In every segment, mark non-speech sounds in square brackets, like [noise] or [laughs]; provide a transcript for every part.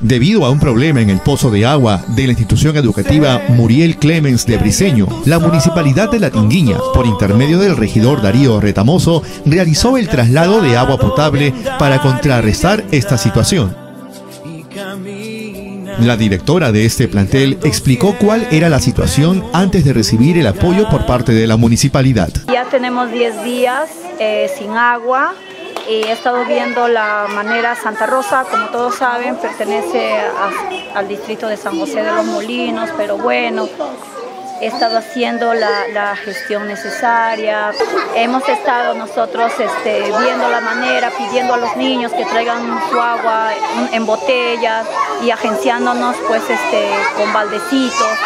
Debido a un problema en el pozo de agua de la institución educativa Muriel Clemens de Briseño, la municipalidad de La Tinguiña, por intermedio del regidor Darío Retamoso, realizó el traslado de agua potable para contrarrestar esta situación. La directora de este plantel explicó cuál era la situación antes de recibir el apoyo por parte de la municipalidad. Ya tenemos 10 días eh, sin agua, he estado viendo la manera Santa Rosa, como todos saben, pertenece al distrito de San José de los Molinos, pero bueno, he estado haciendo la, gestión necesaria. Hemos estado nosotros este, viendo la manera, pidiendo a los niños que traigan su agua en botellas y agenciándonos pues este, con baldecitos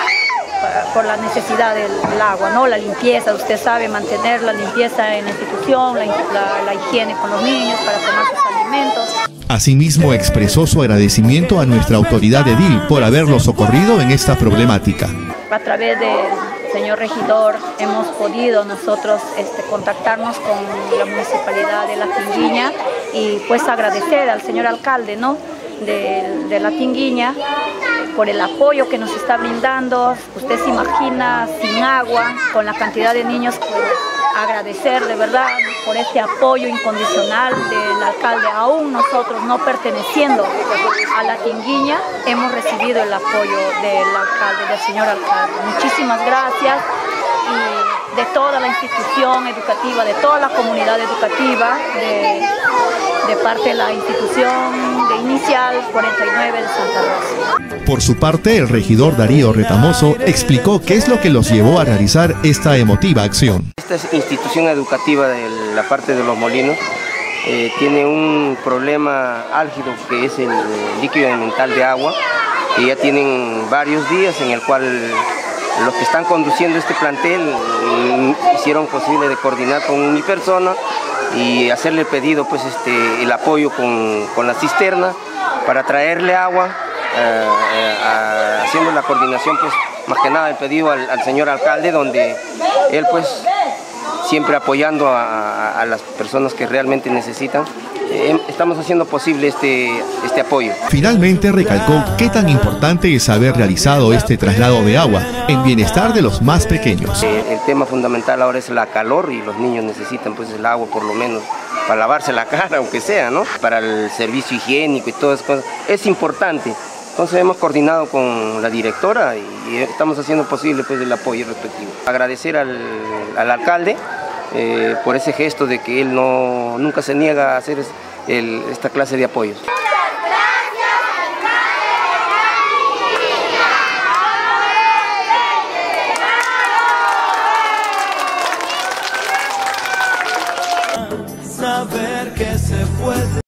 por la necesidad del, agua, ¿no? la limpieza, usted sabe mantener la limpieza en la institución, la, higiene con los niños para tomar sus alimentos. Asimismo expresó su agradecimiento a nuestra autoridad edil por haberlo socorrido en esta problemática. A través del señor regidor hemos podido nosotros este, contactarnos con la municipalidad de La Tinguiña y pues agradecer al señor alcalde ¿no? De, La Tinguiña por el apoyo que nos está brindando. Usted se imagina sin agua, con la cantidad de niños, agradecer de verdad por este apoyo incondicional del alcalde. Aún nosotros no perteneciendo a la Tinguiña, hemos recibido el apoyo del alcalde, del señor alcalde. Muchísimas gracias toda la institución educativa, de toda la comunidad educativa, de, de parte de la institución de inicial 49 de Santa Rosa. Por su parte, el regidor Darío Retamoso explicó qué es lo que los llevó a realizar esta emotiva acción. Esta institución educativa de la parte de los molinos eh, tiene un problema álgido que es el líquido elemental de agua, que ya tienen varios días en el cual los que están conduciendo este plantel mm, hicieron posible de coordinar con mi persona y hacerle el pedido, pues este, el apoyo con, la cisterna para traerle agua, eh, eh, haciendo la coordinación, pues más que nada el pedido al, señor alcalde, donde él pues siempre apoyando a las personas que realmente necesitan. Eh, estamos haciendo posible este, este apoyo. Finalmente recalcó qué tan importante es haber realizado este traslado de agua en bienestar de los más pequeños. Eh, el tema fundamental ahora es la calor y los niños necesitan pues el agua por lo menos para lavarse la [laughs] cara, aunque sea, ¿no? Para el servicio higiénico y todas esas cosas. Es importante. Entonces hemos coordinado con la directora y estamos haciendo posible pues, el apoyo respectivo. Agradecer al, al alcalde eh, por ese gesto de que él no, nunca se niega a hacer esta clase de apoyos. Saber que se puede.